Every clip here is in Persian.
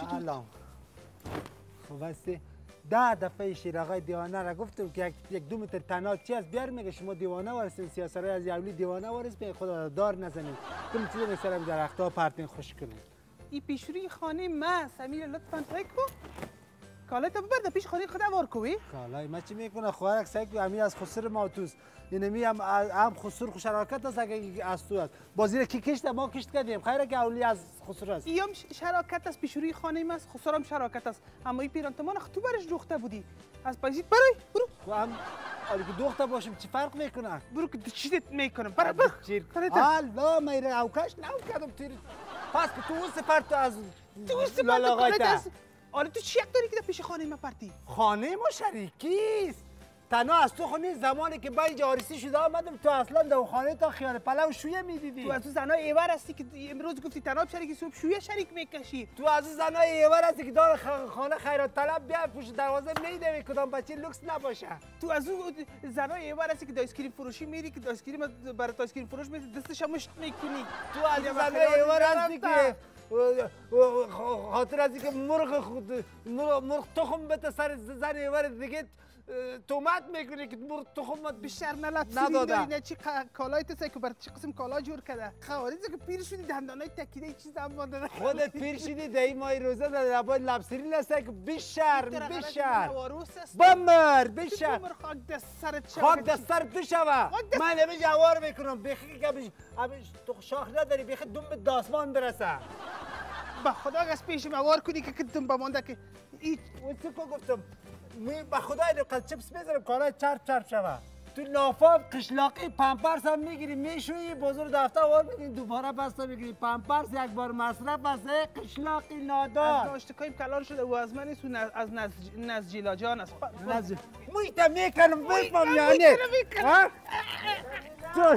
سلام. خب هستی ده دفعه شیر آقای دیوانه را گفتم که یک, یک دو متر تنها چی است؟ بیار میگه شما دیوانه وارستین سیاسرای از یولی دیوانه وارست به خدا دار نزنید. کم چیز به سرم درختا پرتین خوش کنید. این پیشروی خانه ما سمیر لطفا کو کالا تا ببر پیش خانه خود وار کوی کالای ما چی می‌کنه؟ خواهرک سعی که امی از خسر ما توست یعنی می هم هم خسر خوش حرکت است اگه از تو است. بازی کی کشت ما کشت کردیم. خیره که اولی از خسر است. ایام شراکت است پیشروی خانه ما است خسرم شراکت است. اما این پیرانتمان خ تو برش دوخته بودی. از پایزید برای برو و هم حالی که دختر باشیم چی فرق می‌کنه؟ برو که چیزت می‌کنم؟ برو برو. تا. الله میره اوکش نو کردم تیر پس که تو سپر تو از تو ته. است آره تو چی داری که در پیش خانه ما پرتی؟ خانه ما شریکیست تنها از تو خونه زمانی که با اینجا آرسی شده آمدم تو اصلا در خانه تا خیال پلو شویه می‌دیدی. تو از تو زنای ایور هستی که امروز گفتی تناب شریک صبح شویه شریک می‌کشی. تو از اون زنای ایور هستی که دار خانه خیرات طلب بیا پشت دروازه میده کدام بچه لوکس نباشه. تو از اون زنای ایور هستی که دایسکریم فروشی میری که دایسکریم برای دایسکریم فروش میری دستش مشت می‌کنی. تو از زنای ایور هستی. که خاطر از اینکه مرغ خود مرغ تخم بده سر زن ایور دیگه تومت می‌کنی که مرغ تخم بیشتر ملت نداده. نه چی کالای تو که بر چی قسم کالا جور کرده خوارزی که پیر شدی دندانای تکیده چیز هم مانده خودت پیر شدی دی ماه روزه در لبای لبسری لسه که بیشرم بیشرم بمر بیشرم بمر خاک دست سرت شد خاک تو شوه من همه جوار می‌کنم بیخی که بیش همیش تو شاخ نداری بیخی دم به داسمان برسه با خدا از پیش موار کنی که کدوم بمانده که این که گفتم می به خدا اینو قد چپس می‌زنم کارای چرپ چرپ شوه. تو لافا قشلاقی پمپرس هم می‌گیری میشویی بزرگ دفتر وار می‌گیری دوباره بسته می‌گیری. پمپرس یک بار مصرف است قشلاقی از نادار ناشتکایم کلان شده و از من نیست از نز- نزجیلا جان است. نزد میتم می‌کنم بفهم می‌کنم، یعنی. می‌کنم. ها؟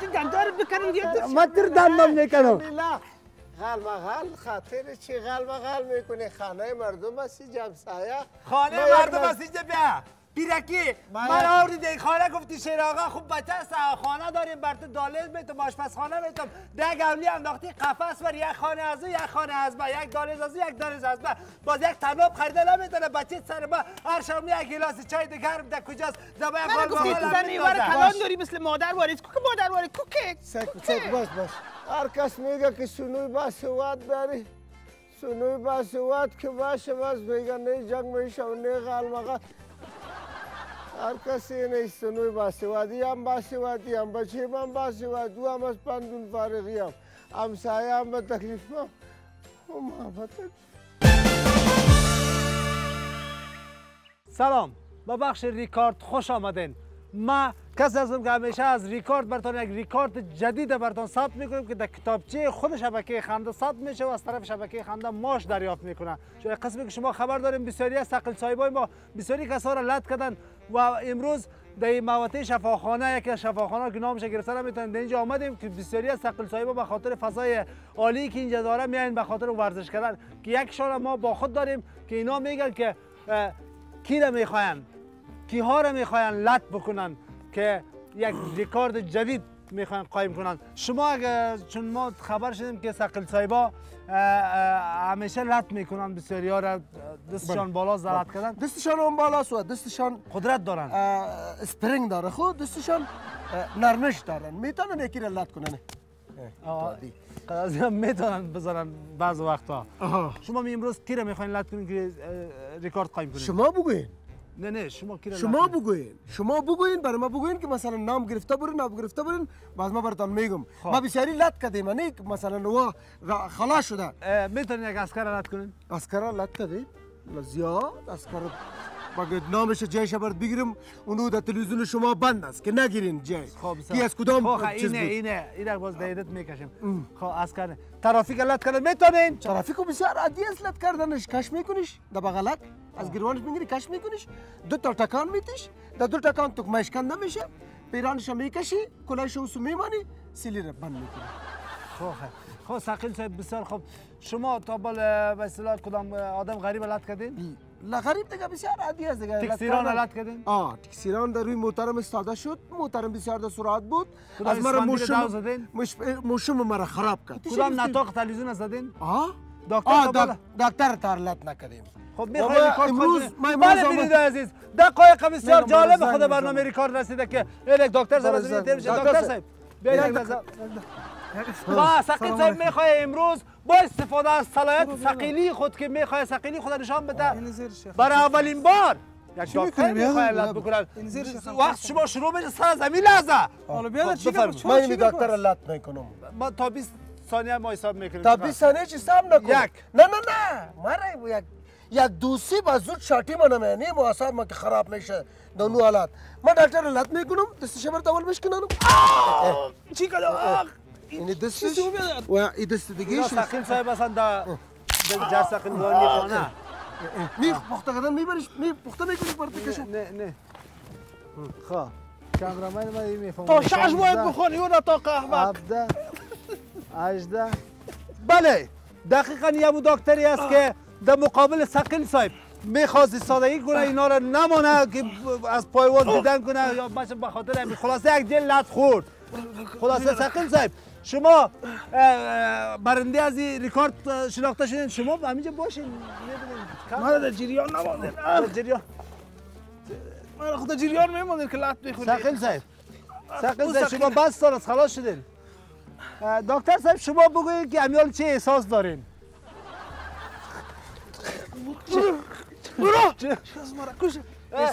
تو دندارت بکنم دیگه ما تر دندم می‌کنم. غل خاطر چی غل غل می‌کنه خانه مردم هستی جمسایه خانه مردم اینجا بیا پیرکی من یک- آوردی این خانه گفتی شیر آقا خوب بچه است خانه داریم بر تو دالز میتم آشپزخانه میتم ده گولی انداختی قفس بر یک خانه از او یک خانه از ما یک دالز از او یک دالز از ما باز یک تناب خریده نمی‌تونه بچه سر ما هر شام یک گلاس چای دیگرم در کجاست دبای من خال گفتی تو زن ایوار کلان داری مثل مادر واریز کو که مادر واریز کو که سک سک باش باش. هر کس میگه که سنوی باسواد داری. سنوی باسواد که باشه باز میگه نه جنگ میشه و نه مغل هر کسی نه سنوی باسوادی هم باسوادی هم بچه هم باسواد دو هم از پندون فارغی هم همسایه هم به تکلیف هم محبت. سلام. با بخش ریکارد خوش آمدین. ما کسی هستم که همیشه از ریکارد براتون یک ریکارد جدید براتون ثبت می‌کنیم که در کتابچه خود شبکه خنده ثبت میشه و از طرف شبکه خنده ماش دریافت می‌کنه. چون یک قسمی که شما خبر داریم بسیاری از سقل صاحبای ما بسیاری کسا را لط کردن و امروز در این مواطع شفاخانه یکی از شفاخانه که نامش گرفته نمی‌تونن در اینجا آمدیم که بسیاری از سقل صاحبا به خاطر فضای عالی که اینجا داره میاین به خاطر ورزش کردن. که یکشان ما با خود داریم که اینا میگن که کی را می‌خواین؟ کیها را می‌خواین لط بکنن؟ که یک ریکارد جدید می‌خواین قایم کنن شما اگر چون ما خبر شدیم که سقل اه، همیشه لط می‌کنن بسیاری ها را دستشان بالا زلط کردن دستشان اون بالاست و دستشان قدرت دارن اه، اسپرینگ داره. خود دستشان اه، نرمش دارن می‌تونن یکی را لط کنن؟ می‌تونن بذارن بعض وقتا. شما می امروز کی را می‌خواین لط کنین که ریکارد قایم کنین؟ شما بگوین. نه نه شما کی شما؟ بگوین. شما بگوین برای ما بگوین که مثلا نام گرفته برین نام گرفته برین. باز ما براتون میگم. خب. ما بسیاری لط کردیم نه مثلا را- خلاص شده اه، می‌تونین یک اسکر لط کنین اسکرا لط کردیم؟ زیاد اسکر مگه نامش جایش برات بگیرم؟ اونو در تلویزیون شما بند است که نگیرین جای خب کی از کدام خب چیز اینه اینه. اینه باز دیدت می‌کشیم. خب اسکر ترافیک لط کردن می‌تونین؟ ترافیکو بسیار عادی است لط کردنش. کش میکنیش. در بغلک از گروانش می‌گیری کش میکنیش. دو تا تکان میتیش در دو تکان تو مشکنده میشه. پیرانش هم می‌کشی. کلاهش اوسو میمانی. سیلی رو بند می‌کنی. خب خب سقیل صاحب بسیار خوب. شما تا بال به اصطلاح کدام آدم غریب لط کردین؟ غریب دیگه بسیار عادی است دیگه. تکسیران کردن. لط کردین؟ آه تکسیران در روی موترم استاده شد. موترم بسیار در سرعت بود. از مرا موشم. موشم مرا خراب کرد. کدام نطاق تلویزیون زدین؟ آه؟ دکتر دکتر تارلت نکردیم. خب ما می‌خوای ریکارد امروز- بله بینید عزیز. دقایق بسیار جالب خود. برنامه ریکارد رسیده که یک دکتر بالا اینجا زنگ. میشه دکتر دکتر صاحب. صاحب. بیاید با سقیل صاحب می‌خوای امروز با استفاده از صلاحیت سقیلی خود که می‌خوای سقیلی خود نشان بده. برای اولین بار. یک چی دکتر؟ می‌خوای علت بکنن. وقت شما شروع میشه سر زمین لحظه. حالا بیا خب، چی من چی این کنم دکتر لط می‌کنم ما تا 20 ثانیه ما حساب می‌کنیم. تا 20 ثانیه چی سام نکن یک. نه نه نه. مره یک. یک دوسی با زود شاتی منم یعنی مواسب ما که خراب میشه دونو حالات من دکتر لط می‌کنم. دستش بر دول بشکنم چی کنم این دستش؟ رو. و این دست دیگه اینا سقیل صاحب اصلا دا در سقیل دار می‌خوانه می پخته کردن میبریش می پخته می‌کنی پر بکشم نه نه. خب. کامرامن ما می‌فهمه تا شش باید بخونی اون تا قهوه. 17 18 بله. دقیقا یه دکتری است که در مقابل سقیل صاحب می‌خواست سادگی کنه اینا را نمانه که از پایوان دیدن کنه یا باشه به خاطر همین خلاصه یک جل لط خورد. خلاصه سقیل صاحب شما برنده از این ریکارد شناخته شدین. شما همینجا باشین. من در جریان نماندین در جریان. من خود جریان میماندین که لط می‌خوری سقیل صاحب سقیل او صاحب. شما بس از خلاص شدین. دکتر صاحب شما بگویید که امیال چه احساس دارین؟ برو! از مرا؟ کش. اس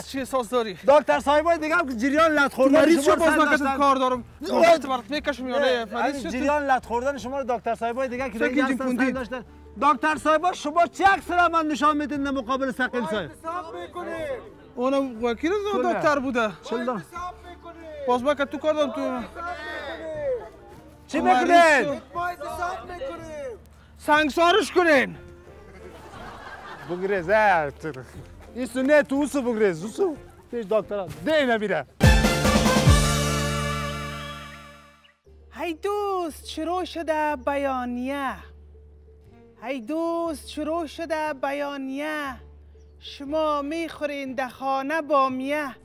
چی احساس داری دکتر صاحبای دیگه هم که جریان لط خوردن مریض شما شو باز نکردم. کار دارم وقت برات می‌کشم یا نه مریض شد جریان لط خوردن شما رو دکتر صاحبای دیگه که پوندید. داشتن دکتر صاحبا شما چه اکثر من نشان میدین در مقابل سقیل صاحب اونم وکیل کله. دکتر بوده چل دارم باز ما که تو کار دارم تو چی می‌کنین شو. سنگسارش کنین بگریز اه، تر. این سونه تو اوسو بگریز اوسو پیش دکتر ده نمیره هی دوست شروع شده بیانیه هی دوست شروع شده بیانیه شما می‌خورین در خانه بامیه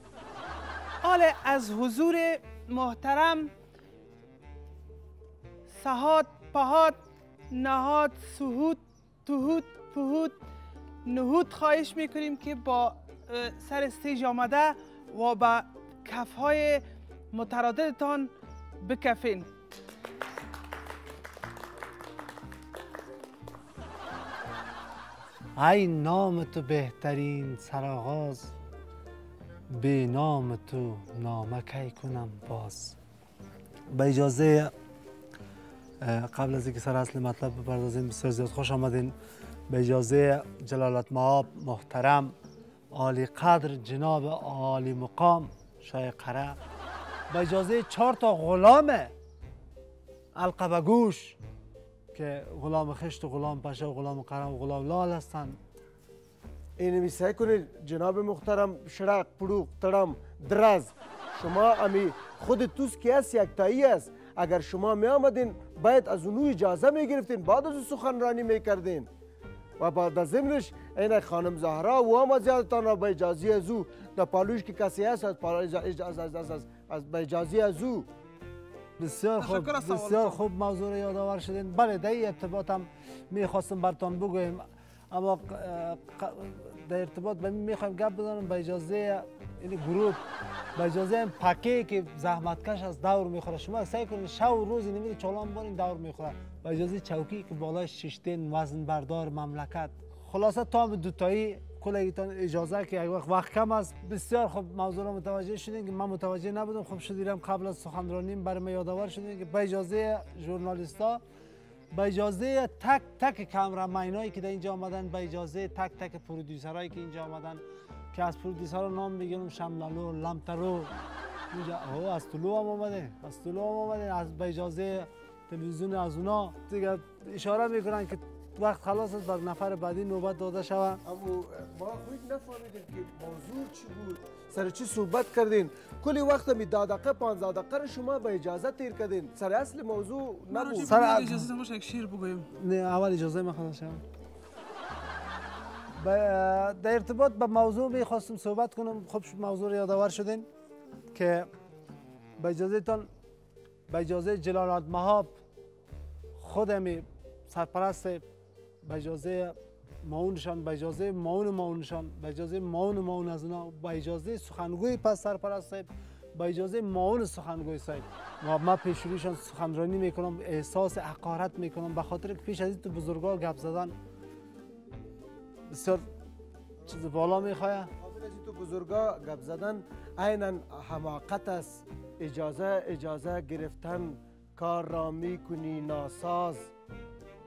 حال از حضور محترم سهاد پهاد نهاد سهود تهود پهود نهود خواهش می‌کنیم که با سر استیج آمده و به کفهای مترددتان بکفین. ای نام تو بهترین سرآغاز به نام تو نامه کی کنم باز؟ به اجازه قبل از اینکه سر اصل مطلب بپردازیم بسیار زیاد خوش آمدین. به اجازه جلالت مآب محترم عالی قدر جناب عالی مقام شای قره. به اجازه چهار تا غلام القبه گوش که غلام خشت و غلام پشه و غلام قرم و غلام لال هستند این سعی کنید جناب محترم شرق پروق ترم درز. شما امی خود توس کی است یک تایی است اگر شما می آمدین باید از اونو اجازه می گرفتین بعد از سخنرانی می کردین. و بعد از ضمنش این خانم زهرا و هم زیادتان را به اجازه از او در پالوش که کسی هست از از, از, از, از, از, از به اجازه از او. بسیار خوب از بسیار. خوب موضوع رو یادآور شدین. بله در ارتباط هم می‌خواستم برتان بگویم. اما در ارتباط به می‌خوایم گپ بزنم. به اجازه این گروه به اجازه این پکه که زحمت کش از دور می‌خوره. شما سعی کنید شب و روزی نمی‌دید چالان بارین دور می‌خوره. به اجازه چوکی که بالای ششتین وزن بردار مملکت. خلاصه تا به دوتایی کلگیتان اجازه که یک وقت وقت کم است بسیار خوب موضوع رو متوجه شدین که من متوجه نبودم. خب شدیدم قبل از سخنرانیم برای من یادآور شدین که به اجازه ژورنالیستا به اجازه تک تک کامرامینایی که در اینجا آمدن به اجازه تک تک پرودیوسرایی که اینجا آمدن که از پرودیوسرها نام بگیرم شملالو لامترو اینجا اوه از طلوع هم آمده از طلوع هم آمده از به اجازه تلویزیون از اونا دیگه اشاره می‌کنن که وقت خلاص است بر نفر بعدی نوبت داده شود. اما ما خود نفهمیدیم که موضوع چی بود؟ سر چی صحبت کردین؟ کلی وقت می ده دقیقه 15 دقیقه رو شما به اجازه تیر کردین. سر اصل موضوع نبود. سر- اجازه باشه یک شیر بگویم. نه اول اجازه می‌خوام شم در ارتباط به موضوع می‌خواستم صحبت کنم. خب موضوع یادآور شدین که به اجازه تان به اجازه جلالت مهاب خودمی سرپرست به اجازه ماونشان به اجازه ماون ماونشان به اجازه ماون ماون از اونا به اجازه سخنگوی پس سرپرست صاحب به اجازه ماون سخنگوی صاحب. و من پیشرویشان سخنرانی می‌کنم احساس حقارت می‌کنم به خاطر که پیش از این تو بزرگا گپ زدن. بسیار چیز بالا می‌خواه. از تو بزرگا گپ زدن عینا حماقت است. اجازه اجازه گرفتن. کار را می‌کنی ناساز.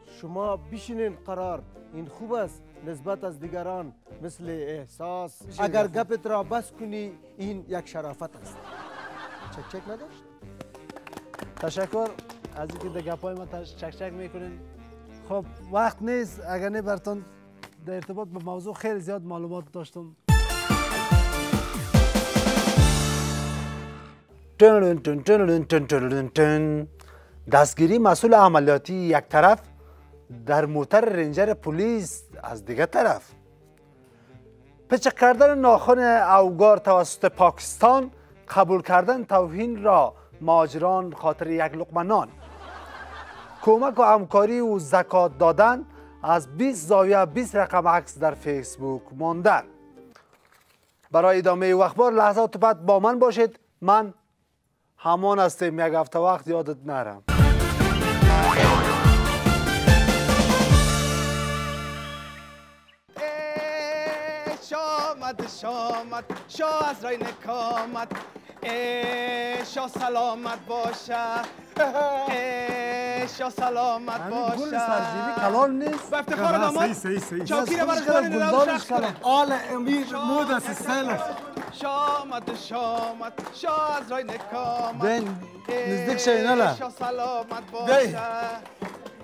شما بشینین قرار. این خوب است نسبت از دیگران مثل احساس. اگر گپت را بس کنی این یک شرافت است. چک چک نداشت؟ تشکر. از اینکه در گپای ما چک چک می‌کنین. خب وقت نیست. اگر نه براتون در ارتباط به موضوع خیلی زیاد معلومات داشتم. دستگیری مسئول عملیاتی یک طرف در موتر رنجر پلیس از دیگه طرف پچک کردن ناخن اوگار توسط پاکستان قبول کردن توهین را ماجران خاطر یک لقمه نان کمک و همکاری و زکات دادن از 20 زاویه 20 رقم عکس در فیسبوک ماندن برای ادامه و اخبار لحظات بعد با من باشید من همان هستیم یک هفته وقت یادت نرم. ای شامد شامد شاه از رای نکامد. ای شاه سلامت باشه ای شاه سلامت گل باشه سرزیبی کلان نیست. به افتخار داماد چاکیر برش کنین ادام شخص کنه. آل امیر مود است سیل است شامد شامد شاه از رای نکامد بین، ای نزدیک الا. شاه سلامت. باشه.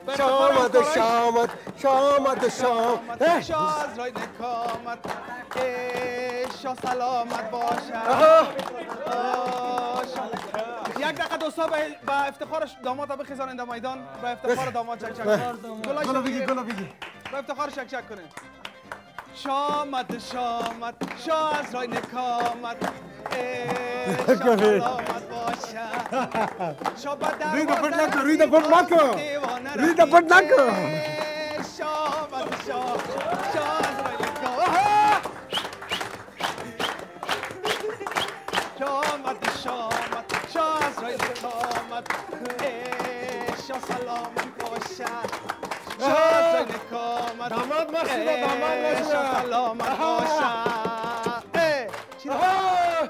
به افتخار شامد همکارای شامد شامد شام اه، شاه از رای نکامت. شاه سلامت باشه. یک دقیقه دوستا به به افتخارش داماد رو بخیزانین در میدان. به افتخار داماد چک چک. گلای گلو بگی. گلو بگی. به افتخار شک شک کنین شامت شامت شاه از رای دروازه روی دپٹ نکن، روی دپٹ نکن. روی. دپٹ نکن. ای شامت شاه شاه از رای ای شاه سلامت باشه نکامت. داماد ای داماد. شاه سلامت ای چی را- آها.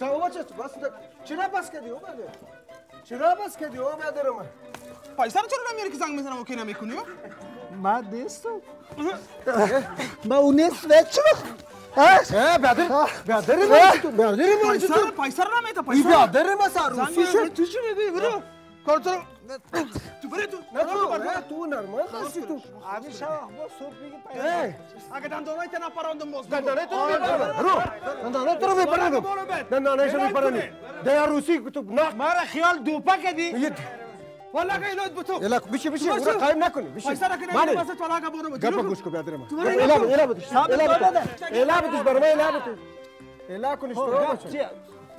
سوا چه بس. چرا بس کردی او بده چرا بس کردی او بده رو من؟ پایسر چرا نمیاری که زنگ می‌زنم اوکی نمی‌کنی من نیستم من اون نیست بیادر بیادر ما تو بیادر ما پایسر نمیتا ای پایسر. بیادر ما سر روسی شد تو چی میگی؟ برو. کار تو تو بری تو نه تو نه تو نرمال هستی تو همیشه اخبار صبح میگه اه اگه دندانای تن پراندم باز دندانه تو رو میپرم رو دندانه تو رو میپرم دندانه شو میپرم ده روسی تو نه مرا خیال دوپا کدی والا که ایلوت بتو یلا بشی بشی اون. قایم نکنی بشی که مانه نمیتا بس تو علاقه بونم گپا گوش کو بیادر برو. الا بدش الا بدش الا بدش برام الا بدش الا کنش تو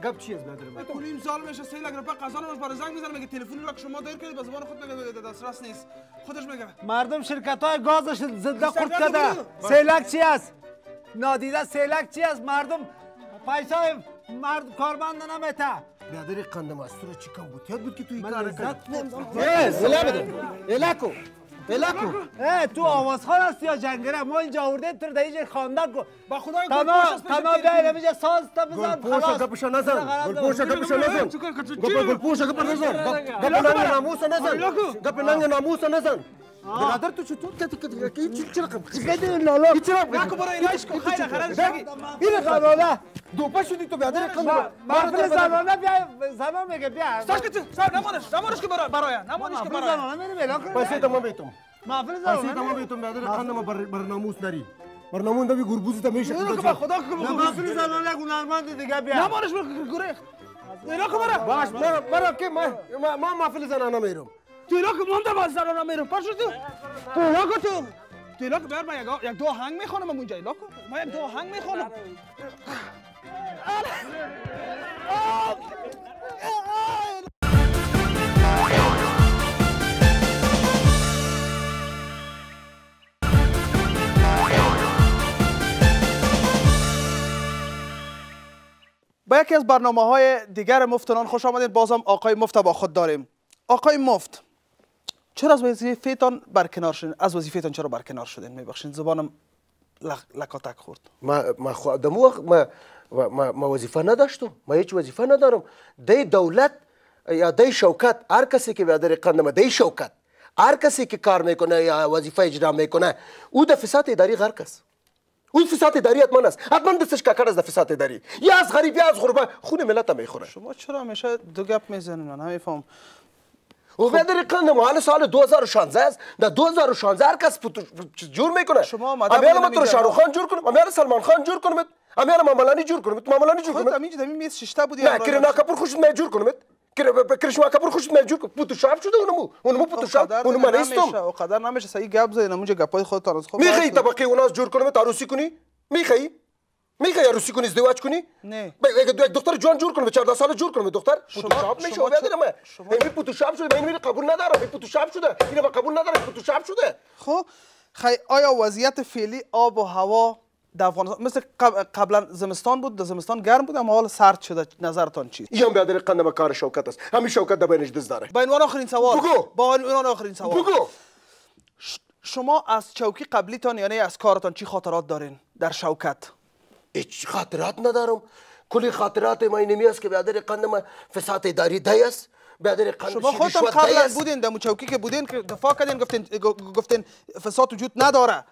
گپ چی است بیادر ما کنیم سال میشه سه لگ روپا قزان مش برای زنگ می‌زنه میگه تلفنی را که شما دایر کردید به زبان خود میگه دسترس نیست خودش میگه مردم شرکت های گازش زنده خورد برو. سیلک چی است نادیده سیلک چی است مردم پیسه مرد کارمند نمیته بیادر قندم است تو رو چی کم بود یاد بود که تو این کار لذت کردی الا بده الا بلکو اه تو آوازخان هست یا جنگره ما اینجا آورده تر در اینجا خاندن کو با خدای گلپوش تمام بیاین اینجا ساز تا بزن خلاص گلپوش نزن گلپوش گلپوش نزن گلپوش گلپوش نزن گپ ننگ ناموس نزن گپ ننگ ناموس نزن برادر تو چطور؟ کتی کتی کی چی رقم چی کتی لالا. چی رقم نکو برو علاج کن خیر خرج نگی این زنانه دوپا شدی تو بیادر قندم محفل زنانه بیا زنان میگه بیا. ساش که ساش نمانش نمانش که برای برای نمانش که محفل برای زنانه میریم اعلان کنیم. پیسه تمام بیتم محفل پیسه زنانه تمام بیتم بیادر قندم بر بر ناموس نری بر ناموس نبی گربوزی تا میشه اینو که با خدا که بگو محفل زنانه گونرمند دیگه بیا. نمانش برو گره اینا که برای باش برا برا که ما ما محفل زنانه میرم. تیلاک مونده باز در میرو میرم تو. تو تیلاک تو. تیلاک بیار من یک دو هنگ می‌خوانم اونجا. ایلاکو ما یک دو هنگ می‌خوانم با یکی از برنامه های دیگر مفتنان خوش آمدید. بازم آقای مفت با خود داریم. آقای مفت چرا از وظیفهتان برکنار شدین؟ از وظیفهتان چرا برکنار شدین؟ میبخشین. زبانم لق... لکاتک خورد. ما ما خو دمو وقت ما ما, ما وظیفه نداشتم. ما هیچ وظیفه ندارم. دی دولت یا دی شوکت هر کسی که طریقه ما دی شوکت. هر کسی که کار میکنه یا وظیفه اجرا میکنه او در فساد اداری غرق است. او فساد اداری حتما است. حتما دستش ککر است در فساد اداری. یا از غریب یا از غربه. خون ملت میخوره. شما چرا همیشه دو گپ میزنین؟ من نمیفهم و به طریقه مال سال 2016 است. در 2016 هر کس جور می‌کنه. شما آمده امیال تو. شاروخ خان جور کنم امیال سلمان خان جور کنم امیال ماملانی جور کنم ماملانی جور کنم همینجا دمی میز ششته بودی نه کرینا کپور خوشت می جور کنم کرشما کپور خوشت می جور کنم پوتوشاپ شده اونمو. اونمو پوتوشاپ اونمو من نیستم. و قدر نمیشه. صحیح گپ زدین اونجا گپای خودتان از خود می‌خوای طبقه اوناس جور کنم عروسی کنی؟ می‌خوای می‌خوای عروسی کنی ازدواج کنی؟ نه. ب- یک یک دختر جوان جور کنم 14 سال جور کنم دختر پوتوشاپ میشه و شما- این پوتوشاپ شده این میره قبول ندارم این پوتوشاپ شده. اینو قبول ندارم پوتوشاپ شده. خب خی آیا وضعیت فعلی آب و هوا در افغانستان مثل قب- قبلا زمستان بود در زمستان گرم بود اما حال سرد شده. نظرتان چیست؟ این هم بیادر قندم کار شوکت است. همین شوکت در بینش دست داره. با عنوان آخرین سوال. بگو. با عنوان آخرین سوال. بگو. شما از چوکی قبلیتان یعنی از کارتان چی خاطرات دارین در شوکت؟ هیچ خاطرات ندارم. کلی خاطرات ما اینمی است که بیادر قندم فساد اداری دی است. بیادر قند شما قبلا است. بودین در چوکی که بودین که دفاع کردین گفتین گفتین فساد وجود نداره.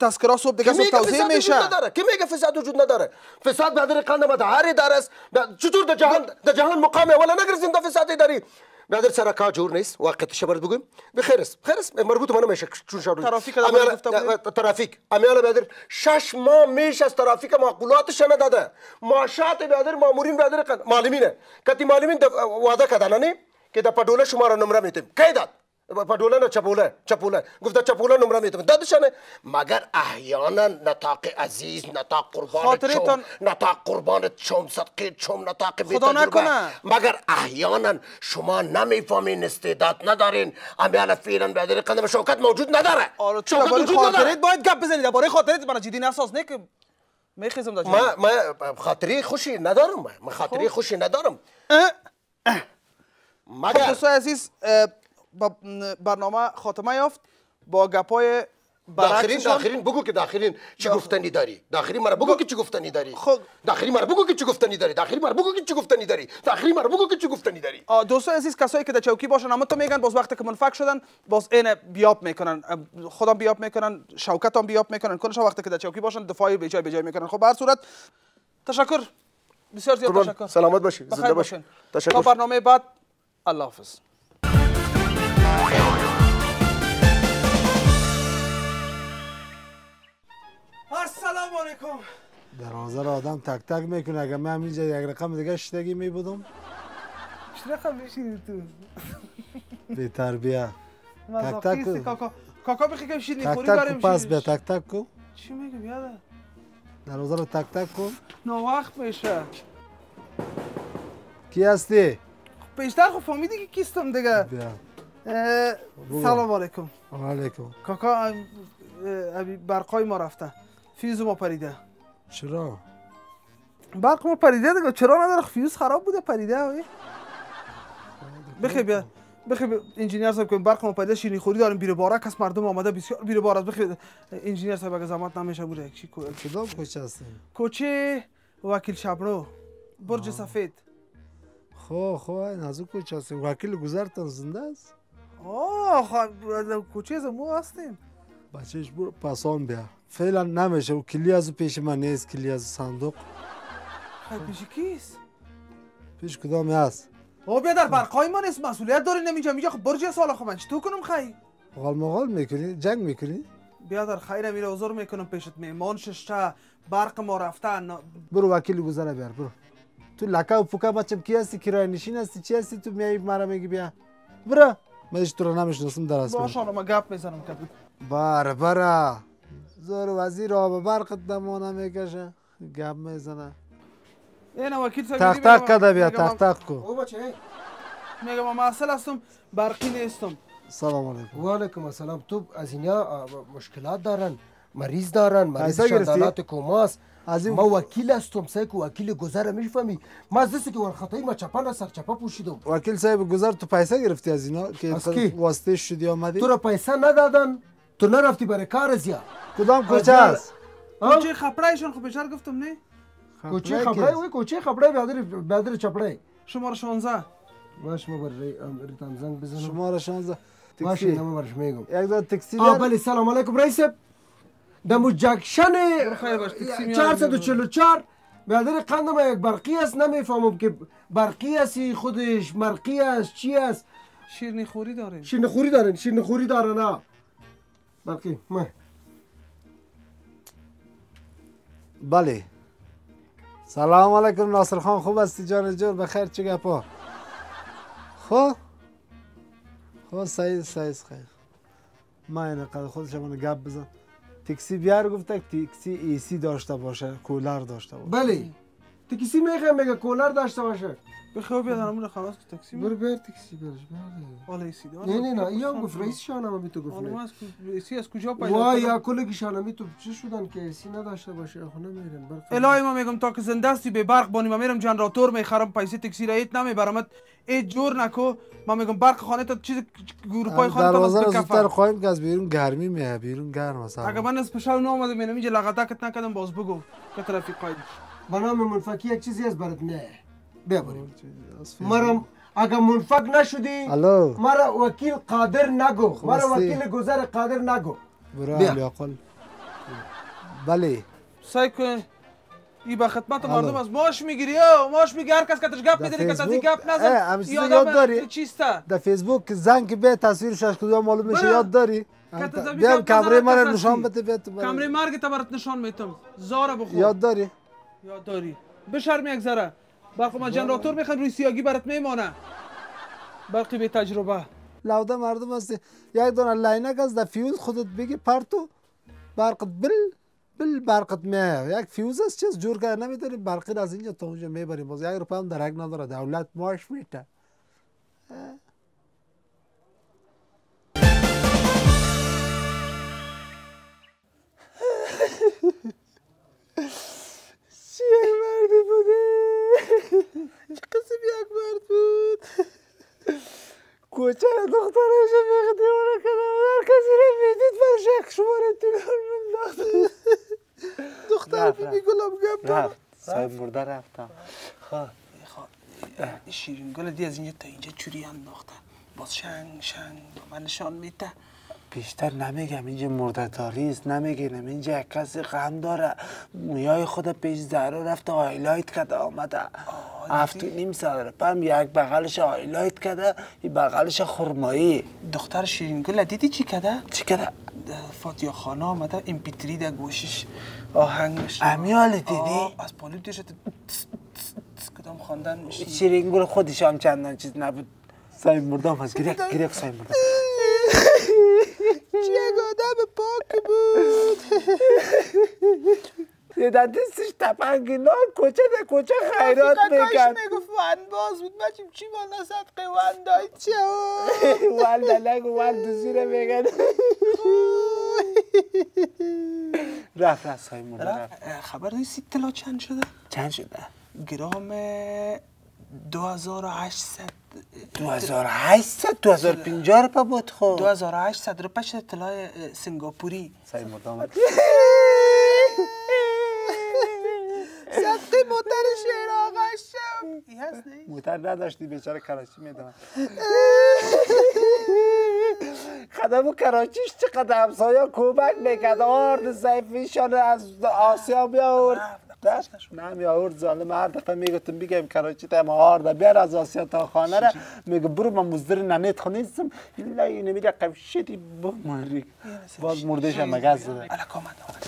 تذکره صبح دیگه صبح توضیح میشه. نداره؟ کی میگه فساد وجود نداره؟ فساد بیادر قندم در هر اداره است چطور در جهان در جهان مقام اولا نگرسیم در فساد اداری؟ نادر Saraka Journeys واقعة الشبرد بقول بخيرس بخيرس مربوط ما نمشي شون شابرد ترافيك أميالا ترافيك أميالا بادر شش ما ميش از ترافيك معقولات شنا دادا معاشات بادر مامورين بادر معلمين كتي معلمين وعده كداناني که دا پټوله شماره نمره میتم قیدات داد پدوله نه چپوله چپوله. گفت چپوله نمره میتیم دادشانه. مگر احیانا نطاق عزیز نطاق قربان خاطرتان- نطاق قربان چوم صدقه چوم نطاق بی خدا. نکنه. مگر احیانا شما نمی‌فهمین استعداد ندارین؟ امیال فعلا بیادر قندم شوکت موجود نداره. آره وجود نداره. خاطرت باید گپ بزنید درباره خاطرت من جدی نساز نه که میخیزم در ما ما خاطری خوشی ندارم. من من خاطری خوشی ندارم. خب مگر دوستای عزیز برنامه خاتمه یافت با گپای داخلین داخلین بگو که داخلین چی گفتنی داری. داخلی مرا بگو که چی گفتنی داری. خب. داخلی مرا بگو که چی گفتنی داری. داخلی مرا بگو که چی گفتنی داری. داخلی مرا بگو که چی گفتنی داری. آه، دوستای عزیز کسایی که در چوکی باشن اما تو میگن باز وقتی که منفک شدن باز این بیاب می‌کنن. خودم بیاب می‌کنن شوکت هم بیاب می‌کنن. کنش وقتی که در چوکی باشن دفاعی به جای به جای می‌کنن. خب به هر صورت تشکر. بسیار زیاد قربان، تشکر. سلامت باشی، زنده باشی. تشکر. تا برنامه بعد الله حافظ. در حاضر آدم تک تک می‌کنه. اگر من همینجا یک رقم دیگه شتگی میبودم. چرا خب بشینی تو؟ بی تربیه. مزاقیست تک. کاکا کاکا بخی که تک خوری تک داریم کو پس بیا. تک تک کو. چی میگی بیاده در حاضر تک تک کو. نه وقت میشه. کی هستی؟ بیشتر خب فهمیدی که کیستم دیگه. بیا. سلام علیکم. علیکم کاکا برقای ما رفته. فیوز ما پریده. چرا؟ برق ما پریده دیگه. چرا نداره؟ فیوز خراب بوده پریده اوی بخی بیا. بخی بیا. انجینیر صاحب که برق ما پریده شیرینی خوری داریم. بیروبارک از مردم آمده. بسیار بیروبار است بخی انجینیر صاحب اگه زحمت نمیشه بوده چی کو- کدام کوچه هستی کوچه وکیل شبرو. برج سفید. خو خو این از کوچه هستی وکیل گذرتان زنده است؟ آه خب کوچه زمو هستیم. بچهش برو پسان بیا. فعلا نمیشه. و کلی از او پیش من نیست کلی از صندوق. خیلی پیش کیست؟ پیش کدامی هست؟ او بیا در برقای ما نیست مسئولیت داری نمیجا میجا خب برج سال خب من چطور کنم خی غال مغال می‌کنی؟ جنگ می‌کنی؟ بیا در خیر میره حضور می‌کنم پیشت. میمان ششته برق ما رفته. نا- برو وکیل گذره بیار برو. تو لکه و پوکه بچم کی هستی؟ کرای نشین هستی؟ چی هستی؟ تو میای مرا میگی بیا. برو. من تو رو نمی‌شناسم در اسم باشه ما گپ می‌زنم که. بره بره. زور وزیر آب برقت دمانه می‌کشه. گپ می‌زنه. این وکیل تق میگم- کده بیا میگم- تق تق کو. او بچه میگم من اصل هستم برقی نیستم. سلام علیکم. و علیکم السلام. تو از اینا مشکلات دارن مریض دارن مریض کوماست از این- ما وکیل هستم سعی که وکیل گذره می‌فهمی. ما از دستی که ورخطایی ما چپا نه سر چپا پوشیدم. وکیل صاحب گذار تو پیسه گرفتی از اینا که؟ واسطه شدی آمدی؟ تو را پیسه ندادن. تو نرفتی برای کار از یا کدام کوچه. است؟ ها؟ کوچه خپړایشون خو بشار گفتم نه. کوچه که- وی کوچه خبره بیادر بیادر چپړای شماره 16 باش ما برای امریتان زنگ بزنم. شماره 16 باشه نمو برش میگم. یک دو تکسی آه بیار. بله سلام علیکم رئیس. صاحب دمو جکشن خیر باش، تکسی میارم. 444 بیادر قندم یک برقی است. نمی‌فهمم که برقی هستی خودش مرقی است چی است؟ شیرنی خوری داریم. شیرین خوری دارن شیرین خوری دارن نه برقی ما بله سلام علیکم ناصر خان خوب هستی جان جور بخیر چه گپا خب خب سعید سعید خیر ما این قدر خودش من گپ بزن تکسی بیار گفته تکسی ایسی داشته باشه کولر داشته باشه بله تکسی می‌خوام میگه کولر داشته باشه. بخواه بیاد همون خلاص که تاکسی برو بر تکسی برش بله حالا ایسی دار نه نه نه یا گفت رئیس شانم بی تو گفت حالا نه. ایسی از کجا پیدا وای؟ یا کل شانمی تو چه شدن که ایسی نداشته باشه؟ خونه میرن برق الهی ما میگم تا که زنده هستی به برق بانی ما میرم جنراتور می‌خرم پیسه تکسی را ایت نمیبرمت ایت جور نکو. ما میگم برق خانه تا چیز گروپای خانه تا رو زودتر بکفم خواهیم که از بیرون گرمی میه بیرون گرم است. اگه من از پشاو نامده مینم اینجا لغتکت نکردم باز بگو که طرفی قاید به نام منفکی یک چیزی از برات نه بیا بریم از فیلم. مرا اگه منفق نشدی الو مرا وکیل قادر نگو مرا خواستی؟ وکیل گذر قادر نگو برو بیا. علی اقل بله سعی کن ای به خدمت. مردم از ماش می‌گیری او ماش میگی هر کس کتش گپ در میده که از این؟ گپ اه، نزن یاد داری؟ چیسته در فیسبوک زنگ به تصویرش از کدوم معلوم میشه. یاد داری بیام کمره مرا کس نشان. بده برای. کمره مرگ تا برات نشان میتم زارا بخور یاد داری یاد داری بشرم یک ذره برخو من جنراتور می‌خوان روی سیاگی برات میمانه. برقی به تجربه. لوده مردم هستی. یک دونه لاینک از فیوز خودت بگی پرتو. برقت بل بل برقت میه یک فیوز است چیز جور کرده نمی‌دونی برقی از اینجا تا اونجا می‌بریم باز یک روپه هم درک نداره. دولت ماش میته چه قسم یک مرد بود؟ کوچه را دخترش میگه دیوانه کنه هر کسی را می‌دید بر شک شماره تلفن من دختر بی گلاب گپ رفت. صاحب مرده رفتم. شیرین گل دی از اینجا تا اینجا چوری انداختن. باز شنگ شنگ من نشان میده بیشتر نمیگم اینجا مردداری است نمی‌گیرم اینجا یک کسی غم داره. مویای خود پیش زهرا رفته آیلایت کرده آمده. هفت نیم سال پم یک بغلش آیلایت کرده این بغلش خرمایی. دختر شیرین گل دیدی چی کده چی کرده؟ فاتیا خانه آمده این پیتری در گوشش آهنگش. امیال دیدی؟ آه، از پالیو دیشت کدام خواندن میشه شیرینگول خودش هم چندان چیز نبود. سای مردم هست گریک گریک سای مردم. یک آدم پاک بود دیدن دستش تپنگ اینا کوچه ده کوچه خیرات می‌کرد می‌گفت ون باز بود بچیم چی مالا صدقه ون داید چه نگو ول تو زیره میگن رفت رفت مرده رفت خبر داری سی طلا چند شده چند شده؟ گرام 2800 2800 2050 روپه بود خب. 2800 روپه شده طلای سنگاپوری. سای مرده آمد صدقه موتر شیر آقا شم هست موتر نداشتی بیچاره کراچی میدون خدم کراچیش چقدر همسایا کمک می‌کرد. آرد سیفیشان از آسیا بیاورد. نه می آورد ظالم هر دفعه می‌گفتم بگم کراچی تا ما آرد بیار از آسیا تا خانه را. میگه برو من مزدر ننیت خونیستم الا اینه میگه قفشتی بماری. باز مردش هم مگز الک آمد آمد.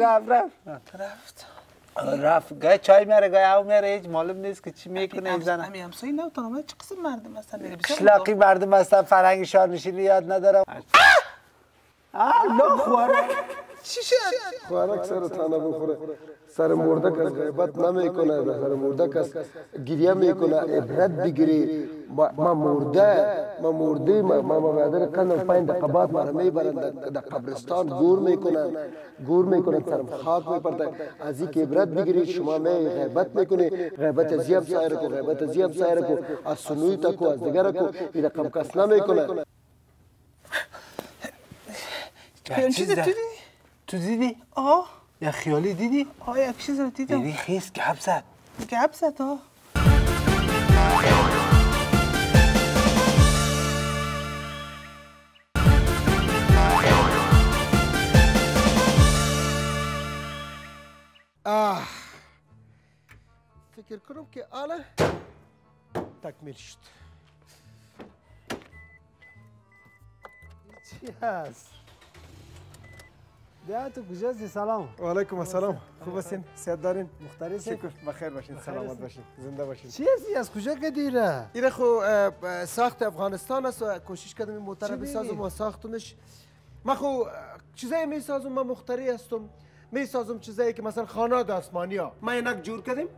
رفت رفت. رفت. رفت. گای چای میاره گای او میاره هیچ معلوم نیست که چی می‌کنه این زنه همین همسایی نه تا چه قسم مردم هستن؟ شلاقی مردم هستن؟ شهر نشینی یاد ندارم. آه نه خواره چی شد؟ خوارک سر تانه بخوره. سر مردک از غیبت نمی‌کنه سر مردک از گریه می‌کنه. عبرت بگیری. ما مرده ما مرده ما ما ما برادر کندم پایین دقیقه بعد ما می‌برن در- در قبرستان گور می‌کنن گور می‌کنن سرم خاک میپرده. از این که عبرت بگیری شما می غیبت می‌کنی. غیبت از یه سایر کو غیبت از یه سایر کو از سنوی تا کو از دیگر کو این رقم کس نمی‌کنه. پیان چیز دیدی؟ تو دیدی؟ آه. یا خیالی دیدی؟ آه یک چیز رو دیدم. دیدی خیس گپ زد. گپ زد آه. آه. فکر کنم که آله تکمیل شد. چی هست؟ بیا تو کجاستی سلام و علیکم السلام خوب هستین صحت دارین مختاری شکر بخیر باشین سلامت؟ باشین زنده باشین چی هستی از کجا که دیره این خو ساخت افغانستان است و کوشش کردم این موتر بسازم؟ و ساختمش من خو چیزایی می‌سازم من مختری هستم می‌سازم چیزایی که مثلا خانه آسمانی ها ما اینک جور کردیم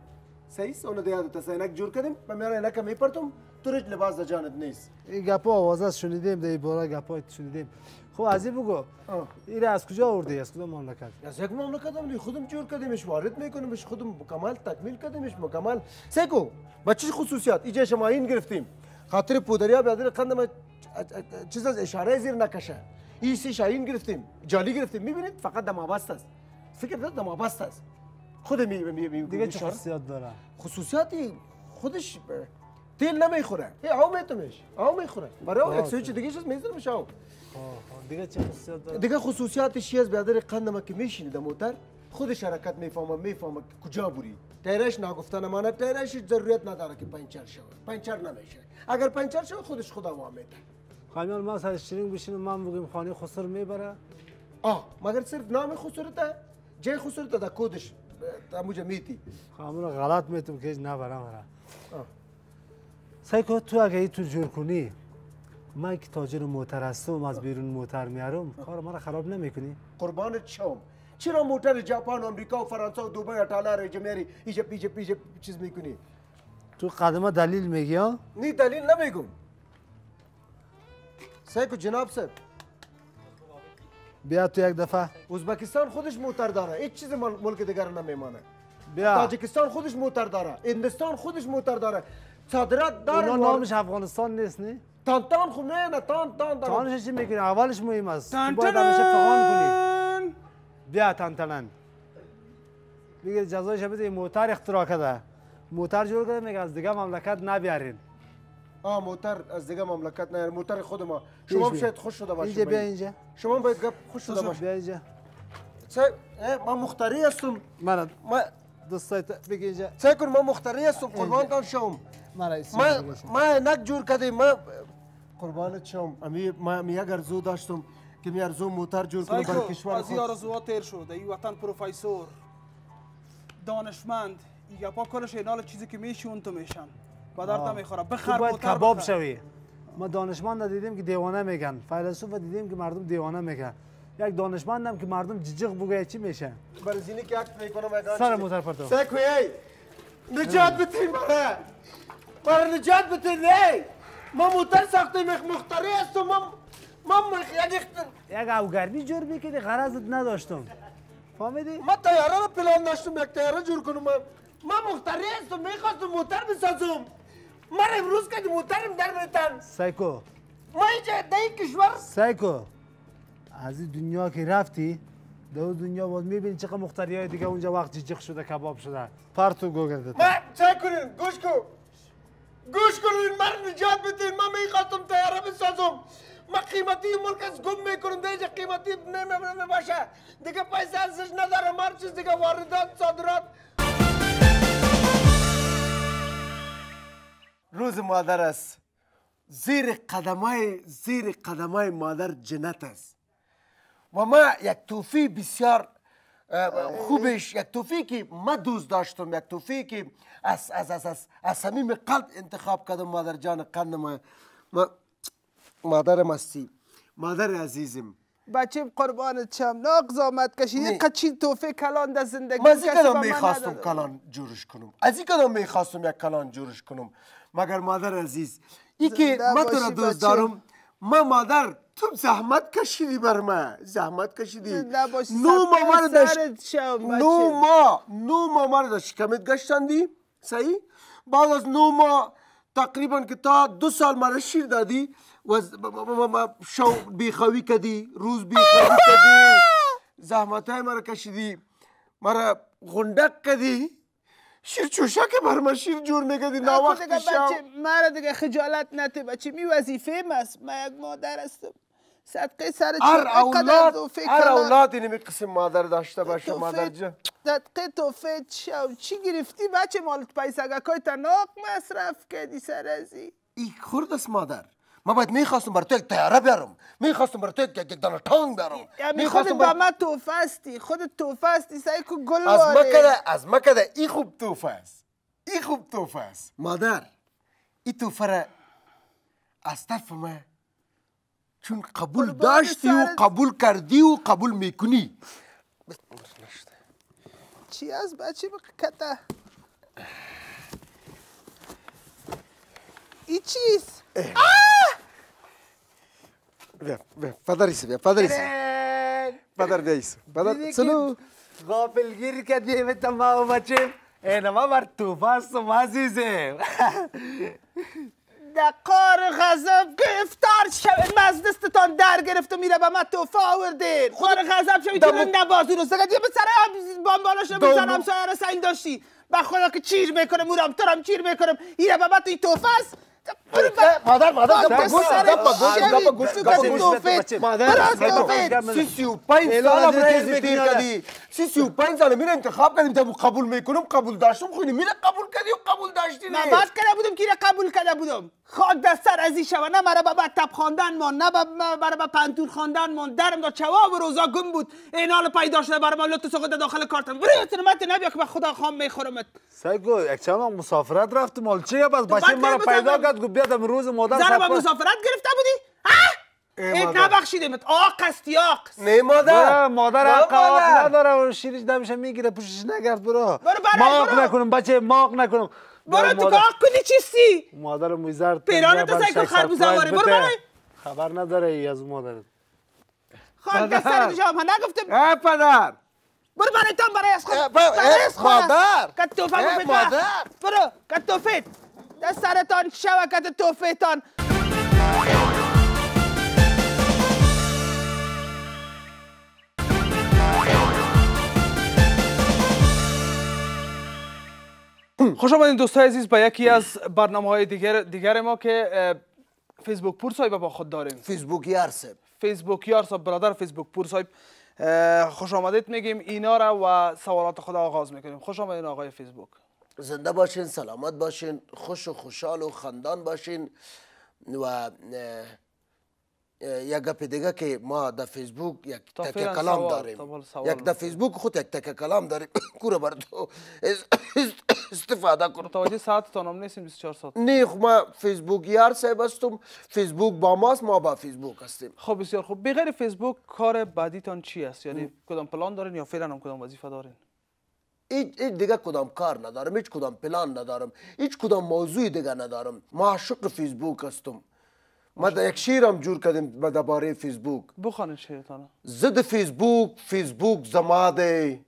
صحیح است اونو دیاد است اینک جور کردیم من میارم اینک میپرتم تو رج لباس در جانت نیست این گپا آواز شنیدیم در این بارا گپا شنیدیم خب از این بگو. این از کجا آوردی از کدوم مملکت از یک مملکت هم خودم جور کردیمش وارد میکنیمش خودم مکمل تکمیل کردیمش مکمل سیکو با چه خصوصیات ایجا شما این گرفتیم خاطر پودریا بیادر قند ما چیز از اشاره زیر نکشه این سی شاهین گرفتیم جالی گرفتیم می‌بینید فقط دمابست است فکر داد دمابست است خود می می می دیگه چه. خصوصیت داره خصوصیاتی خودش تیل نمی‌خوره. ای آو میتونش آو می‌خوره. برای او یک سویچ دیگه چیز آو آه، آه. دیگه چه خصوصیت داره؟ دیگه خصوصیاتش چی است بیادر قندم که میشینی در موتر خودش حرکت می‌فهمه می‌فهمه کجا بری تیرش نگفته نمانه تیرش ضرورت نداره که پنچر شود پنچر نمیشه. اگر پنچر شود خودش خدا وام میده. خمیان ما سر شیرینگ بشینیم من بگیم خانه خسر می‌بره. آه مگر صرف نام خسرته؟ جای خسرته در کودش در موجه میتی خامون غلط می‌تونم که هیچ نبره سعی تو اگه ای تو جور کنی من که تاجر موتر هستم از بیرون موتر میارم کار مرا خراب نمی‌کنی. قربانت شوم. چرا موتر ژاپن آمریکا و فرانسه و دبی اٹالا رو جمیری ایجا پیجا پیجا چیز می‌کنی؟ تو قدمه دلیل میگی ها؟ نی دلیل نمیگم. سیکو جناب صاحب. بیا تو یک دفعه. ازبکستان خودش موتر داره. هیچ چیز مل- ملک دیگر نمیمانه. بیا. تاجیکستان خودش موتر داره. هندوستان خودش موتر داره. صادرات داره اونا نامش افغانستان نیست نه؟ تان تان خو نه نه تان تان داره تانش چی می‌کنی اولش مهم است. تو باید همیشه فغان کنی. تنن. بیا تنتنن میگه جزایش بده. این موتر اختراع کرده. موتر جور کرده میگه از دیگه مملکت نبیارین. آه موتر از دیگه مملکت نه موتر خود ما. شما. شاید خوش شده باشید اینجا بیا. اینجا. شما باید گپ خوش شده باشید بیا اینجا. من مختاری هستم. ما دوستای بگی اینجا. سه کن من مختاری هستم. قربانتان شوم. ما. ما نک جور کردیم ما قربانت شوم امی ما می یک ارزو داشتم که می ارزو موتر جور کنم برای سایکو کشور از خود. آرزوها تیر شد. ای وطن پروفیسور دانشمند این گپا کلش اینال چیزی که میشی اون تو میشن. به درد نمی‌خوره. بخر باید موتر کباب بخر. شوی. ما دانشمند دیدیم که دیوانه میگن. فیلسوف دیدیم که مردم دیوانه میگن. یک دانشمندم که مردم جیجیق بگه چی میشه؟ برای زینی که اکت می‌کنم سر موتر پرتو. سکو ای. نجات بتین مرا نجات بتین ای! ما موتر ساختیم یک مختاری هستم. من من مخ- یک یک اوگرمی جور که غرضت نداشتم. فهمیدی؟ ما تیاره رو پلان داشتم یک تیاره جور کنم. من من مختاری هستم می‌خواستم موتر بسازم. من امروز که موترم در میتن. سایکو. ما اینجا در این کشور. سایکو. از این دنیا که رفتی در اون دنیا باید می‌بینی چقدر مختری های دیگه اونجا وقت جیجیق شده کباب شده. پرتو گوگردت ما چه کنین گوش کن گوش کنین من نجات بدین. من می‌خواستم تیاره بسازم ما قیمتی ملک از گم می‌کنم. دیگه قیمتی نمیمونه باشه دیگه پیسه ارزش نداره هر چیز دیگه واردات صادرات. روز مادر است. زیر قدمای زیر قدمای مادر جنت است. و ما یک توفی بسیار خوبش یک توفی که ما دوست داشتم یک توفی که از از از از, از صمیم قلب انتخاب کردم مادر جان قند ما, ما مادرم هستی مادر عزیزم. بچه قربانت شم ناق زامت کشیدی نه. قچی توفه کلان در زندگی من از کدام می‌خواستم. کلان جورش کنم. از این کدام می‌خواستم یک کلان جورش کنم. مگر مادر عزیز ای که من تو را دوست. دارم. من مادر تو زحمت کشیدی بر من زحمت کشیدی نو ماما رو داشت. نو ما نو ماما رو داشت شکمت گشتندی صحیح بعد از نو ماه تقریبا که تا دو سال مرا شیر دادی و شو بیخوی کدی روز بیخوی کدی زحمت های مرا کشیدی مرا غندق کدی شیر چوشک بر من شیر جور ناوقت دیگه شو بچه مرا دیگه خجالت نته بچه می وظیفه است. من یک مادر هستم. صدقه سر هر اولاد هر کلان اولاد اینمی قسم مادر داشته باشه مادر جان. صدقه توفه شو. چی گرفتی بچه؟ مالت پیسگکای تناق مصرف کردی سر ازی. ای خورد است مادر. من باید می‌خواستم بر تو یک تیاره بیارم می‌خواستم بر تو یک دانه تانگ بیارم می‌خواستم با بر... من توفه هستی خودت توفه هستی سعی کن گل از. مکده از مکده ای خوب توفه است ای خوب توفه است مادر ای توفه را از طرف من چون قبول داشتی و. قبول کردی و قبول می‌کنی چی از بچه بکته ای چیست بیا بیا پدر ایسه بیا پدر ایسه پدر بیا ایسه پدر سلو غافل گیر کردیم تمام بچه اینما بر توفه هستم عزیزم دقار غضب که افتار شب مزدستتان در گرفت و میره به من توفه آوردین خور غضب شوی تو دمو- نه بازو رو سگه به سر بامبالاش رو بزنم سایه رو داشتی به خدا که چیر می‌کنم مورم ترم چیر می‌کنم ایره به من توی توفه است step مادر مادر گپا گوش گپا گوش. گپا گوش که گوش توفه. مادر. سی سی و پنج سال رئیس تیر. کردی سی سی و پنج سال میره انتخاب کردیم تا قبول می‌کنم قبول داشتم خونی میره قبول کردی و قبول داشتی نه بعد کرده بودم اینو قبول کرده بودم خاک در سر از این شوه نه مرا به مکتب خواندن مان نه مرا به پنتون خواندن مان درم دا چواب روزا گم بود این حال پیدا شده برای من لطو سقط داخل کارتم برو سلامت نبیا که به خدا خام میخورمت سگو یک چند مسافرت رفتم مال چیه بس بچه مرا کی پیدا؟ کرد گفت بیادم روز مادر زن سفر. مسافرت گرفته بودی؟ ها ای ایت مادر. نبخشیدمت آق استی آق. نه برو، مادر مادر حق آق. نداره. و شیرش دمشه می‌گیره پوشش نگرد برو. برو ماق برو. نکنم بچه ماق نکنم. برو برو تو آق کنی چیستی مادر مویزر پیران تو سگ خربوزه واره. برو برای. خبر نداره ای از مادر. خاک در سر جام من نگفتم. ای پدر. برو برای تام برای از خود. برای از خود. مادر. کت توفه اه، گفت مادر. برو کت توفه در سرتان شوکت توفه تان خوش آمدین دوستای عزیز به یکی از برنامه های دیگر, دیگر ما که فیسبوک پور صاحب با خود داریم. فیسبوکی هرسه فیسبوک یار صاحب برادر فیسبوک پور صاحب خوش آمدید میگیم اینا را و سوالات خود آغاز می‌کنیم. خوش آمدین آقای فیسبوک زنده باشین سلامت باشین خوش و خوشحال و خندان باشین و یک گپ دیگه که ما در فیسبوک یک تکه کلام داریم. یک در فیسبوک خود یک تکه کلام داریم. کوره بر تو. اس- استفاده کن. متوجه ساعتتان هم نیستیم 24 ساعت. نه خب ما فیسبوک یار صاحب هستم. فیسبوک با ماست ما با فیسبوک هستیم. خب بسیار خوب. بغیر فیسبوک کار بعدیتان چی است؟ یعنی کدام پلان دارین یا فعلا هم کدام وظیفه دارین؟ هیچ دیگه کدام کار ندارم هیچ کدام پلان ندارم هیچ کدام موضوع دیگه ندارم ما عاشق فیسبوک هستم ما در یک شیرم جور کردیم به درباره فیسبوک بخوانید شعرتان زد فیسبوک فیسبوک زما دی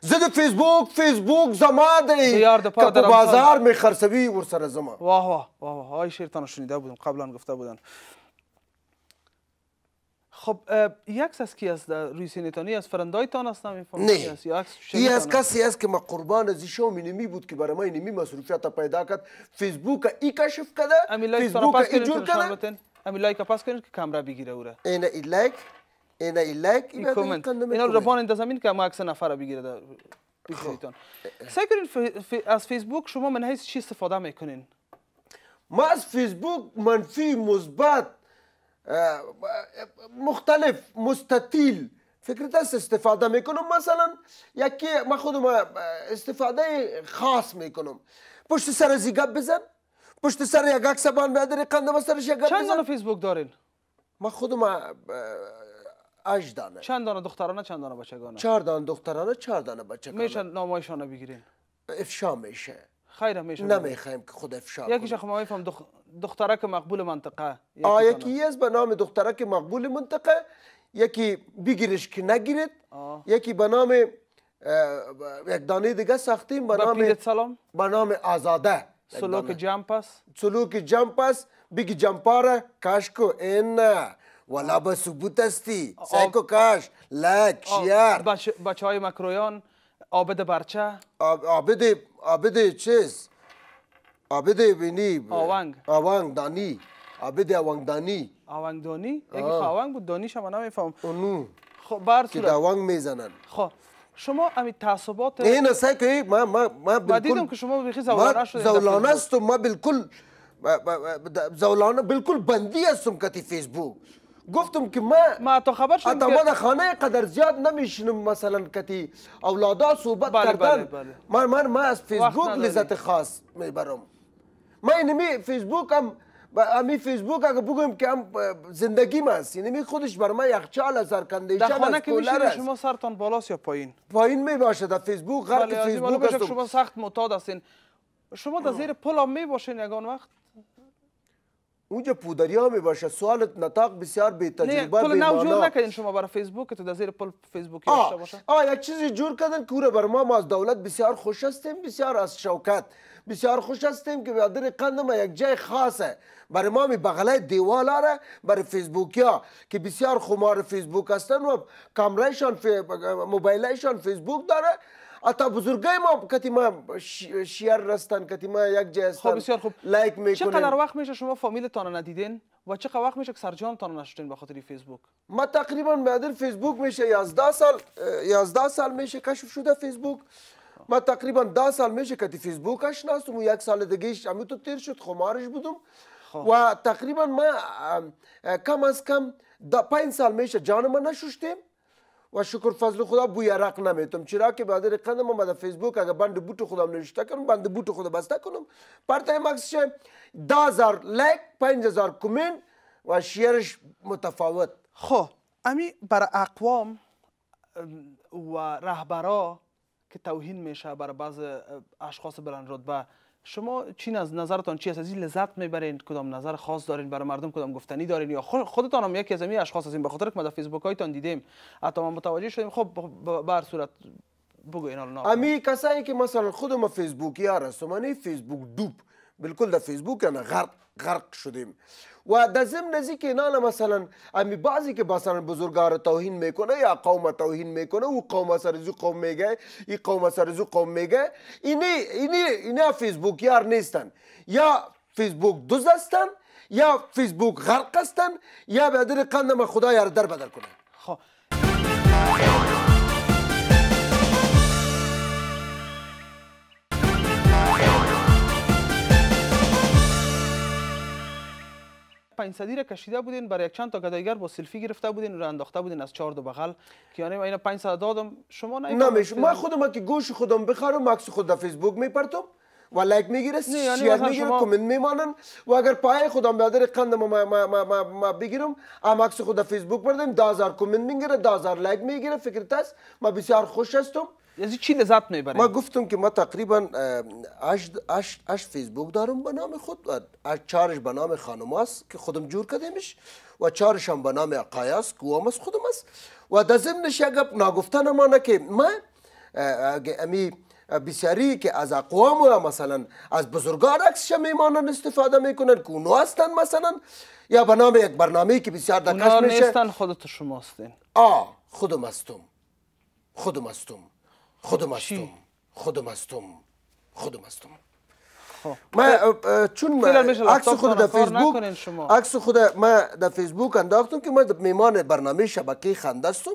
زد فیسبوک فیسبوک زما دی د که په. بازار می خرڅوي ورسره زما واه واه واه واه آی شعرتان رو شنیده بودم قبلا گفته بودن خب یک از کی است در روی سینتانی از فرندایتان است نمی‌فهمم نه. ای از؟ کسی است که ما قربان از شو مینمی بود که برای ما اینمی مصروفیت پیدا کرد. فیسبوک ای کشف کرده فیسبوک ای جور کرده. امی لایک پاس کنید که کامرا بگیره او را. اینا ای لایک اینا ای لایک این کامنت. اینا ربان زمین که ما عکس نفر بگیره در روی سینتان سعی کنین از فیسبوک شما من حیث چی استفاده می‌کنین؟ ما از فیسبوک منفی مثبت مختلف مستطیل. فکرت است استفاده می‌کنم. مثلا یکی ما خودم استفاده خاص می‌کنم. پشت سر گپ بزن. پشت سر یک عکس بان بیادر قندم سرش یک چند دانه فیسبوک دارین؟ ما خودم هشت دانه. چند دانه دخترانه چند دانه بچگانه؟ چهار دانه دخترانه چهار دانه بچه میشه نامایشان بگیرین. افشا میشه. خیر میشه نمی‌خوایم که خود افشا یکیش. خب ما میفهم دخ... دخترک مقبول منطقه. آه یکی یکی است به نام دخترک مقبول منطقه. یکی بگیرش که نگیرید. آه. یکی به نام یک دانه دیگه ساختیم به نام سلام. به نام آزاده. سلوک دانه. جمپ است سلوک جمپ است بگی جمپاره کاش کو. این ولا به ثبوت استی. سایکو کاش. لک شیار بچه های مکرویان. عابد برچه عابد عابد چیز عابد بینی آونگ. آونگ دانی عابد آونگ دانی آونگ دانی یکی خواونگ بود دانیش هم نمیفهم اونو خب بر که داونگ میزنن خب شما امی تعصبات این است که ما ما ما و دیدم بالکل که شما بخی زولانه در زولانه فیسبوک. هستم ما بالکل زولانه بالکل بندی هستم کتی فیسبوک گفتم که ما ما تا خبر ما که در خانه قدر زیاد نمیشینم مثلا کتی اولادا صحبت بله، کردن. بله، بله. من من ما از فیسبوک. لذت خاص می‌برم. ما اینمی فیسبوک هم امی فیسبوک اگه بگویم که هم زندگی ما است. اینمی خودش بر ما یخچال است در ارکندیشن خانه که است. شما سرتان بالاست یا پایین؟ پایین می باشه در فیسبوک غرق بله از فیسبوک شما سخت معتاد هستین. شما در زیر پل هم می باشین یگان وقت. اونجا پودری ها می باشه سوالت نطاق بسیار بی نه تجربه بی نو جور معنا. نکردین شما برای فیسبوک تو در زیر پل فیسبوکی داشته باشه آه یک چیزی جور کردن که بر ما ما از دولت بسیار خوش هستیم بسیار از شوکت بسیار خوش هستیم که بیادر قند ما یک جای خاصه برای ما می بغله دیوال آره برای فیسبوکی ها که بسیار خمار فیسبوک هستن و کامرایشان فی... موبایلایشان فیسبوک داره حتی بزرگای ما کتی ما. شیر رستن کتی ما یک جای هستن خب بسیار خوب لایک میکنیم چقدر وقت میشه شما فامیلتان ندیدین و چقدر وقت میشه که سرجانتان نشدین به خاطر فیسبوک ما تقریبا بعد فیسبوک میشه 11 سال اه، 11 سال میشه کشف شده فیسبوک ما تقریبا 10 سال میشه که فیسبوک اشناستم و یک سال دیگه همین تو تیر شد خمارش بودم و تقریبا ما کم از کم پنج سال میشه جان ما نشوشتیم و شکر فضل خدا بوی عرق نمیتم. چرا که بعد قدم در فیسبوک اگر بند بوت خودم نوشته کنم بند بوت خودم بسته کنم. پرتای مکسش ده هزار لایک پنج هزار کمنت و شیرش متفاوت. خب امی برای اقوام ام، و رهبرا که توهین میشه برای بعض اشخاص بلند رتبه شما چی از نظرتان چی است؟ از این لذت می‌برین؟ کدام نظر خاص دارین برای مردم؟ کدام گفتنی دارین؟ یا خود- خودتان هم یکی از این اشخاص هستین به خاطر که ما در فیسبوک هایتان دیدیم. حتی ما متوجه شدیم خب ب- به هر صورت بگو اینا امی کسایی که مثلا خودم فیسبوکی ها هستم فیسبوک دوب بالکل در فیسبوک یعنی غرق غرق شدیم. و در ضمن از که اینا مثلا امی بعضی که مثلا بزرگار توهین می‌کنه یا قوم توهین می‌کنه او قوم سر زو قوم میگه این قوم سر زو قوم میگه اینی اینی اینا فیسبوکی ها نیستن. یا فیسبوک دوز یا فیسبوک غرق هستن یا به قندم خدا یار در بدل کنه خب پنج را کشیده بودین برای یک چند تا گدایگر با سلفی گرفته بودین و را انداخته بودین از چهار دو بغل. که یعنی اینا پنج صد دادم. شما نه ما خودم که گوش خودم بخرم عکس خود در فیسبوک میپرتم و لایک می‌گیره یعنی شیر می‌گیره کامنت میمانن و اگر پای خودم بیادر قند ما ما ما ما, ما, ما بگیرم ام عکس خود فیسبوک بردم 10000 کامنت می‌گیره 10000 لایک می‌گیره فکرت است ما بسیار خوش هستم. یعنی چی لذت می‌برین ما گفتم که ما تقریبا اش اش اش فیسبوک دارم به نام خود و چارش به نام خانم است که خودم جور کردیمش و چارش هم به نام آقای است هم از خودم است و در ضمنش یک گپ ناگفته نمانه که ما امی بسیاری که از اقوام و مثلا از بزرگان عکسش میمانن استفاده می‌کنن که اونو هستن مثلا یا به نام یک برنامه که بسیار در اونا کش میشه. نیستن خودت شما هستین. آه خودم هستم. خودم هستم. خودم هستم؟ خودم هستم. خودم هستم. خب. اه، اه، چون عکس خود در فیسبوک. عکس خود ما در فیسبوک انداختم که در میمان برنامه شبکه خنده هستم.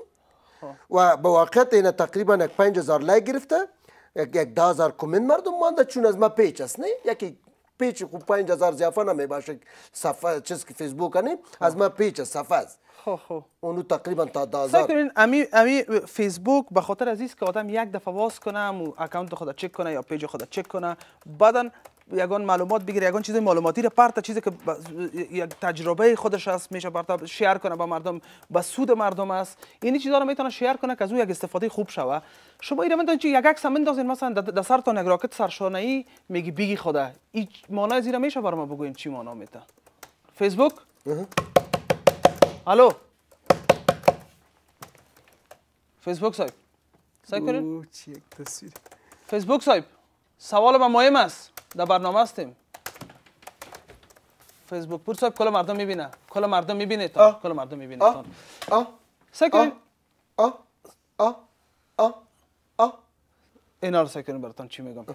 و به واقعیت این تقریبا یک پنج هزار لایک گرفته. یک یک ده هزار کمنت مردم مانده. چون از ما پیچ است نه؟ یکی پیچ خوب پنج هزار زیافه نمی باشه صفحه چیز که فیسبوک نه از ما پیچ است صفحه است. خب خب. اونو تقریبا تا ده فکر امی امی فیسبوک به خاطر از است که آدم یک دفعه واس کنه و اکانت خود چک کنه یا پیج خود چک کنه بعدا یگان معلومات بگیره یگان چیز معلوماتی رو پرت چیزی که با- یک تجربه خودش است میشه پرت شیر کنه با مردم به سود مردم است این چیزا رو می‌تونه شیر کنه که از او یک استفاده خوب شوه. شما ایره من یک عکس هم بندازین مثلا در- در سرتان یک راکت سرشانه ای میگی بیگی خدا. این معنای زیرا میشه برام بگوین چی معنا میته فیسبوک؟ الو فیسبوک صاحب سعی کنین یک تصویر فیسبوک صاحب سوال ما مهم است در برنامه هستیم فیسبوک پور صاحب کل مردم می‌بینه کل مردم می‌بینه تا. کل مردم می‌بینه. تا سعی کنین آه آه آه اینا رو سعی کنین براتون چی میگم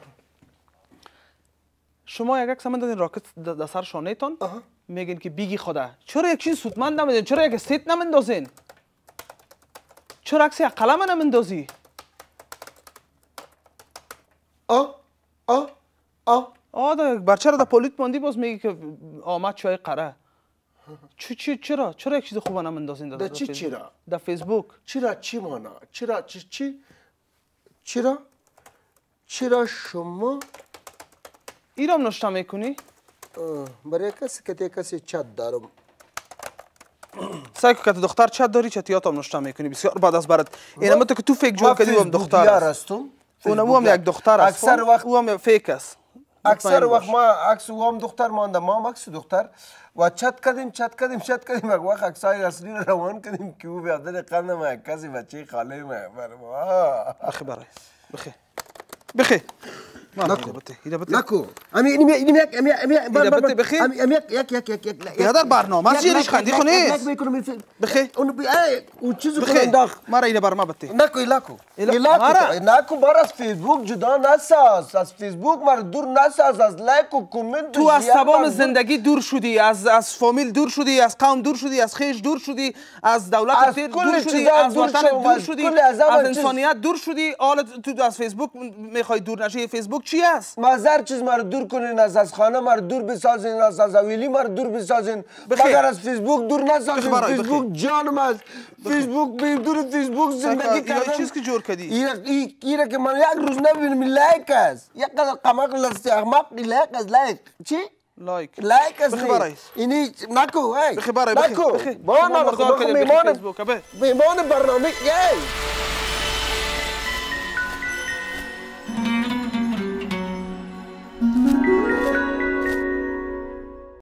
شما یک عکس من دادین راکت د- در سر شانه تان میگین که بیگی خدا. چرا یک چیز سودمند نمیدین؟ چرا یک استیت نمندازین چرا عکس یک قلم آه آه آه آه دا بچه رو در پولیت ماندی باز میگی که آمد چای قره. چی چی چرا؟ چرا یک چیز خوب نمندازین در در چی؟ چرا؟ در فیسبوک؟ چرا چی مانا؟ چرا چی چی؟ چرا؟ چرا شما؟ ایرام نشته می‌کنی؟ برای کسی که کسی چت دارم سعی کن که دختر چت داری چتیات هم نشته میکنی. بسیار بعد از برات. این تو که تو فیک جور کردی هم دختر هستم. اونم او هم یک دختر است. اکثر؟ وقت او هم فیک است. اکثر وقت. ما عکس او هم دختر مانده. ما هم عکس دختر. و چت کردیم چت کردیم چت کردیم. یک وقت عکسای اصلی رو روان کردیم که او بیادر قند ما کسی بچه خاله ما بر ما. بخی برای. بخی بخی ما نکو. ایده بته ایده بته نکو امی اینی اینی اینی اینی اینی ایده بته بخی؟ امی امی یک یک یک یک بیادر برنامه است، یه ریش خندی خو نیست. بخی. اون بی ای او چیزو بخی کننداخ مرا ایده بر ما ایلا- ایلاکو مارا. نکو بار از فیسبوک جدا نساز از فیسبوک مر دور نساز از لایک و کامنت تو از تمام زندگی دور شدی از از فامیل دور شدی از قوم دور شدی از خیش دور شدی از دولت دور شدی از وطن دور شدی از. انسانیت دور شدی حالا تو از فیسبوک می‌خوای دور نشی فیسبوک چی است مازر چیز مر دور کنین از از خانه مر دور بسازین از از اویلی مر دور بسازین. مگر از فیسبوک دور نسازین؟ فیسبوک جانم است. فیسبوک بدون فیسبوک زندگی کردن. چیز که جور کردی؟ ای- اینا که من یک روز نبینم like است. یک قمق لستی احمق like است like. چی؟ لایک. لایک است. بخی برای. اینی نکو هی بخی برای بخی نکو بخی با شما من مردار خدا کردی، بخی